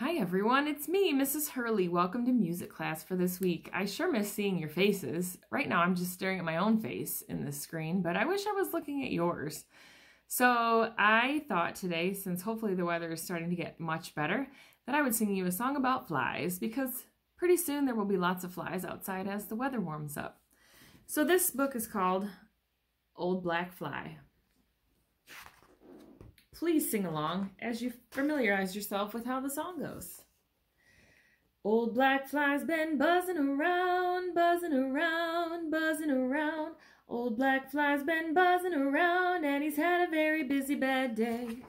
Hi everyone, it's me, Mrs. Hurley. Welcome to music class for this week. I sure miss seeing your faces. Right now I'm just staring at my own face in this screen, but I wish I was looking at yours. So I thought today, since hopefully the weather is starting to get much better, that I would sing you a song about flies because pretty soon there will be lots of flies outside as the weather warms up. So this book is called Old Black Fly. Please sing along as you familiarize yourself with how the song goes. Old black fly's been buzzing around, buzzing around, buzzing around. Old black fly's been buzzing around and he's had a very busy bad day.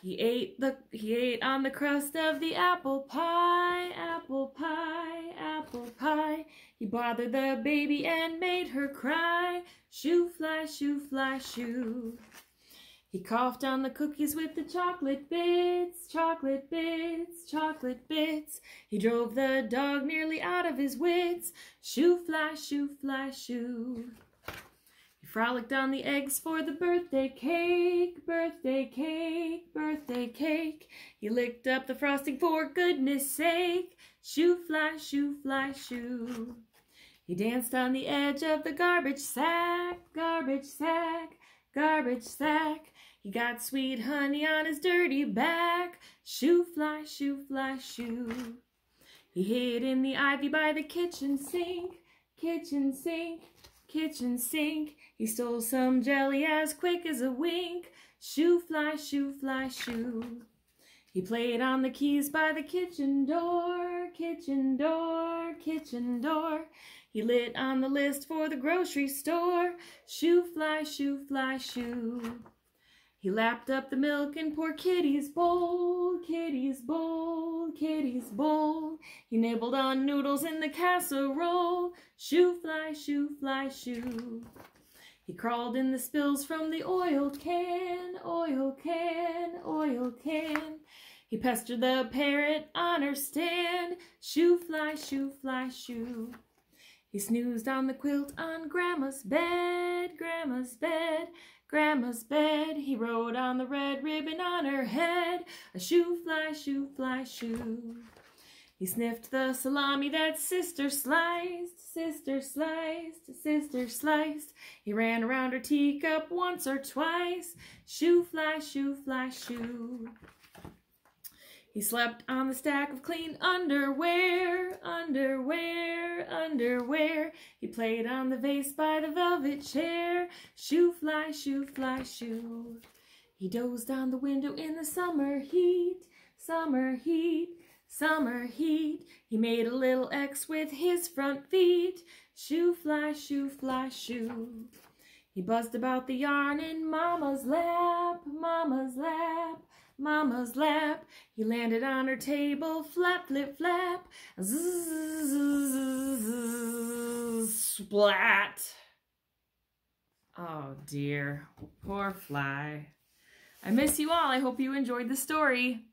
He ate the he ate on the crust of the apple pie, apple pie, apple pie. He bothered the baby and made her cry. Shoo fly, shoo fly, shoo. He coughed on the cookies with the chocolate bits, chocolate bits, chocolate bits. He drove the dog nearly out of his wits. Shoo, fly, shoo, fly, shoo. He frolicked on the eggs for the birthday cake, birthday cake, birthday cake. He licked up the frosting for goodness sake. Shoo, fly, shoo, fly, shoo. He danced on the edge of the garbage sack, garbage sack, garbage sack. He got sweet honey on his dirty back. Shoo fly, shoo fly, shoo. He hid in the ivy by the kitchen sink, kitchen sink, kitchen sink. He stole some jelly as quick as a wink. Shoo fly, shoo fly, shoo. He played on the keys by the kitchen door, kitchen door, kitchen door. He lit on the list for the grocery store. Shoo fly, shoo fly, shoo. He lapped up the milk in poor Kitty's bowl, Kitty's bowl, Kitty's bowl. He nibbled on noodles in the casserole. Shoo fly, shoo fly, shoo. He crawled in the spills from the oil can, oil can, oil can. He pestered the parrot on her stand. Shoo fly, shoo fly, shoo. He snoozed on the quilt on Grandma's bed, Grandma's bed, Grandma's bed. He rode on the red ribbon on her head. A shoo fly, shoo fly, shoo. He sniffed the salami that sister sliced, sister sliced, sister sliced. He ran around her teacup once or twice. Shoo fly, shoo fly, shoo. He slept on the stack of clean underwear, underwear, underwear. He played on the vase by the velvet chair. Shoo fly, shoo fly, shoo. He dozed on the window in the summer heat, summer heat, summer heat. He made a little X with his front feet. Shoo fly, shoo fly, shoo. He buzzed about the yarn in Mama's lap, Mama's lap, Mama's lap. He landed on her table, flap, flip, flap. Zzz, splat. Oh dear, poor fly. I miss you all. I hope you enjoyed the story.